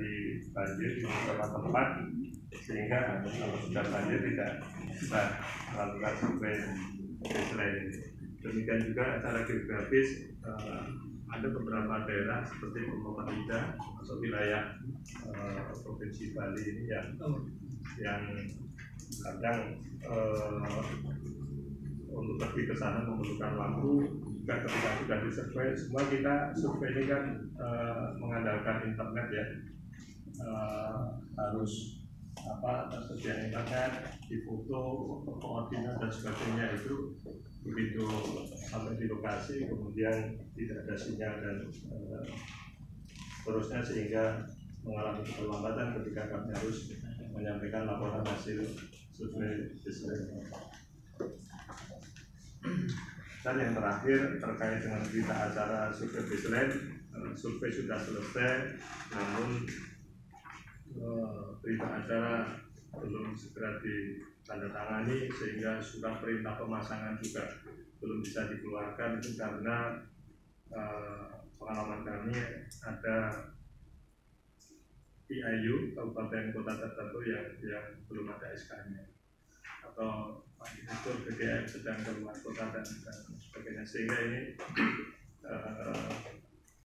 terjadi banjir di beberapa tempat sehingga kalau sudah banjir tidak bisa melakukan survei baseline ini. Demikian juga secara geografis eh, ada beberapa daerah seperti Purwokerto atau wilayah eh, provinsi Bali ini yang yang kadang eh, untuk pergi ke sana memerlukan waktu juga ketika sudah disurvey semua kita survei ini kan eh, mengandalkan internet ya Eh, harus apa tersedia internet difoto koordinat dan sebagainya itu begitu sampai di lokasi kemudian tidak ada sinyal dan seterusnya sehingga mengalami keterlambatan ketika kami harus menyampaikan laporan hasil survei baseline. Dan yang terakhir terkait dengan berita acara survei baseline, survei sudah selesai, namun berita acara belum segera ditandatangani sehingga surat perintah pemasangan juga belum bisa dikeluarkan. Itu karena eh, pengalaman kami ada PIU kabupaten kota tertentu yang yang belum ada SK-nya atau Direktur BDM sedang keluar kota dan, sebagainya. Sehingga ini